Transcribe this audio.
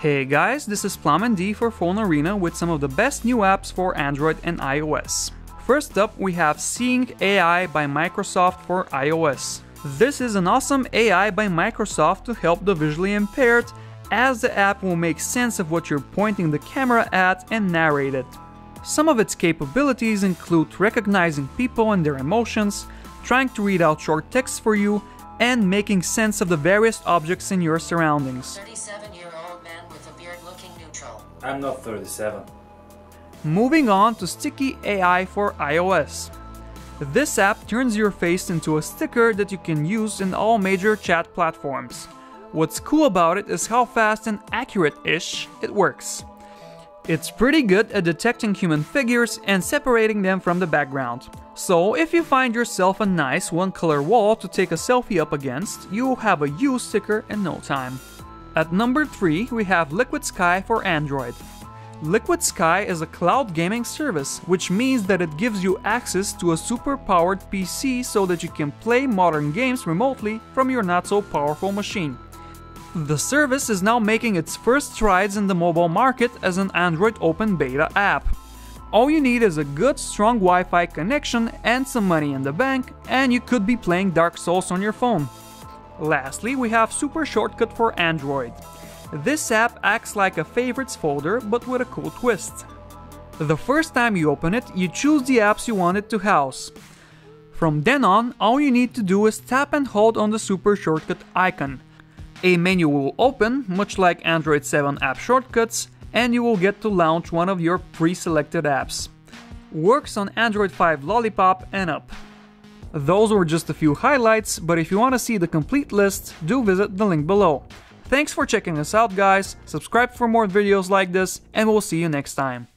Hey guys, this is PlumND for Phone Arena with some of the best new apps for Android and iOS. First up, we have Seeing AI by Microsoft for iOS. This is an awesome AI by Microsoft to help the visually impaired, as the app will make sense of what you're pointing the camera at and narrate it. Some of its capabilities include recognizing people and their emotions, trying to read out short texts for you, and making sense of the various objects in your surroundings. 37 year old man with a beard looking neutral. I'm not 37. Moving on to Sticky AI for iOS. This app turns your face into a sticker that you can use in all major chat platforms. What's cool about it is how fast and accurate-ish it works. It's pretty good at detecting human figures and separating them from the background. So if you find yourself a nice one color wall to take a selfie up against, you'll have a you sticker in no time. At number 3 we have LiquidSky for Android. LiquidSky is a cloud gaming service, which means that it gives you access to a super powered PC so that you can play modern games remotely from your not so powerful machine. The service is now making its first strides in the mobile market as an Android open beta app. All you need is a good strong Wi-Fi connection and some money in the bank and you could be playing Dark Souls on your phone. Lastly, we have Super Shortcut for Android. This app acts like a favorites folder but with a cool twist. The first time you open it, you choose the apps you want it to house. From then on, all you need to do is tap and hold on the Super Shortcut icon. A menu will open, much like Android 7 app shortcuts, and you will get to launch one of your pre-selected apps. Works on Android 5 Lollipop and up. Those were just a few highlights, but if you want to see the complete list, do visit the link below. Thanks for checking us out guys, subscribe for more videos like this, and we'll see you next time.